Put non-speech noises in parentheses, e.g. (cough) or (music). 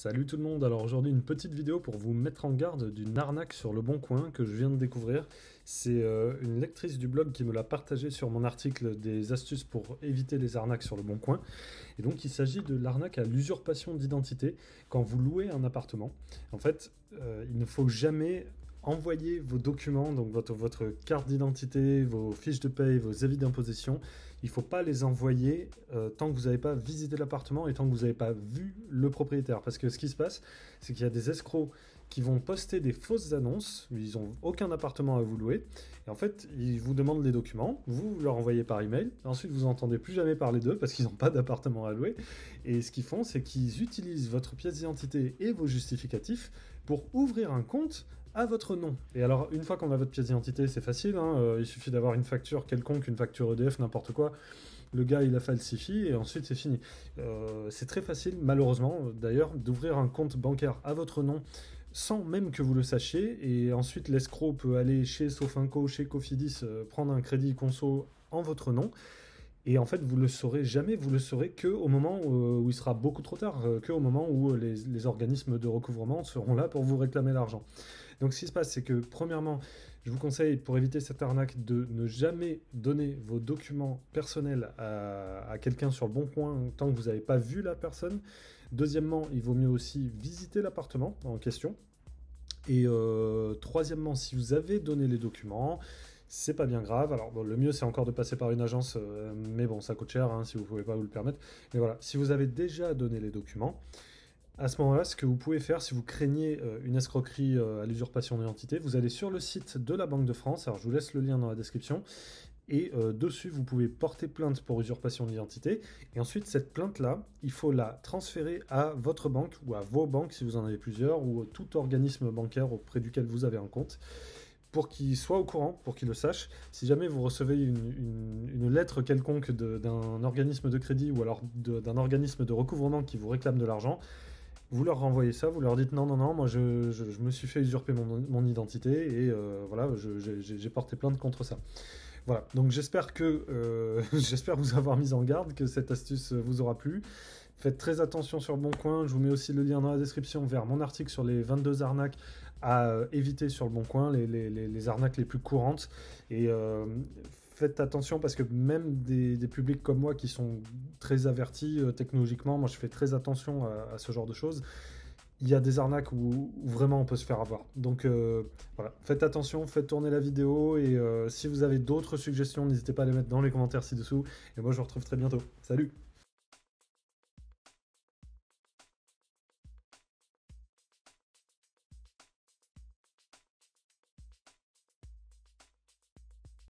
Salut tout le monde, alors aujourd'hui une petite vidéo pour vous mettre en garde d'une arnaque sur le bon coin que je viens de découvrir. C'est euh, une lectrice du blog qui me l'a partagé sur mon article des astuces pour éviter les arnaques sur le bon coin. Et donc il s'agit de l'arnaque à l'usurpation d'identité quand vous louez un appartement. En fait, euh, il ne faut jamais envoyer vos documents, donc votre, carte d'identité, vos fiches de paye, vos avis d'imposition, il ne faut pas les envoyer euh, tant que vous n'avez pas visité l'appartement et tant que vous n'avez pas vu le propriétaire. Parce que ce qui se passe, c'est qu'il y a des escrocs qui vont poster des fausses annonces, ils n'ont aucun appartement à vous louer, et en fait, ils vous demandent les documents, vous, leur envoyez par email, ensuite vous n'entendez plus jamais parler d'eux parce qu'ils n'ont pas d'appartement à louer, et ce qu'ils font, c'est qu'ils utilisent votre pièce d'identité et vos justificatifs pour ouvrir un compte à votre nom. Et alors, une fois qu'on a votre pièce d'identité, c'est facile, hein, euh, il suffit d'avoir une facture quelconque, une facture EDF, n'importe quoi, le gars il a falsifie et ensuite c'est fini. Euh, c'est très facile, malheureusement d'ailleurs, d'ouvrir un compte bancaire à votre nom sans même que vous le sachiez. Et ensuite, l'escroc peut aller chez Sofinco, chez Cofidis, euh, prendre un crédit conso en votre nom. Et en fait, vous le saurez jamais, vous le saurez que au moment où, il sera beaucoup trop tard, euh, que au moment où les, les, organismes de recouvrement seront là pour vous réclamer l'argent. Donc, ce qui se passe, c'est que premièrement, je vous conseille pour éviter cette arnaque de ne jamais donner vos documents personnels à, quelqu'un sur le bon coin tant que vous n'avez pas vu la personne. Deuxièmement, il vaut mieux aussi visiter l'appartement en question. Et euh, troisièmement, si vous avez donné les documents, c'est pas bien grave. Alors, le mieux, c'est encore de passer par une agence, euh, mais bon, ça coûte cher hein, si vous pouvez pas vous le permettre. Mais voilà, si vous avez déjà donné les documents, à ce moment-là, ce que vous pouvez faire, si vous craignez euh, une escroquerie euh, à l'usurpation d'identité, vous allez sur le site de la Banque de France. Alors, je vous laisse le lien dans la description. Et dessus, vous pouvez porter plainte pour usurpation d'identité. Et ensuite, cette plainte-là, il faut la transférer à votre banque ou à vos banques si vous en avez plusieurs, ou tout organisme bancaire auprès duquel vous avez un compte pour qu'il soit au courant, pour qu'il le sache. Si jamais vous recevez une, lettre quelconque d'un organisme de crédit ou alors d'un organisme de recouvrement qui vous réclame de l'argent, vous leur renvoyez ça, vous leur dites non, non, non, moi je, me suis fait usurper mon, identité et euh, voilà, j'ai porté plainte contre ça. Voilà, donc j'espère que euh, (laughs) j'espère vous avoir mis en garde, que cette astuce vous aura plu. Faites très attention sur Bon Coin. Je vous mets aussi le lien dans la description vers mon article sur les 22 arnaques à euh, éviter sur le Bon Coin, les, arnaques les plus courantes. Et euh, faites attention parce que même des, publics comme moi qui sont très avertis euh, technologiquement, moi je fais très attention à, ce genre de choses. Il y a des arnaques où, vraiment on peut se faire avoir. Donc voilà, faites attention, faites tourner la vidéo et si vous avez d'autres suggestions, n'hésitez pas à les mettre dans les commentaires ci-dessous. Et moi je vous retrouve très bientôt. Salut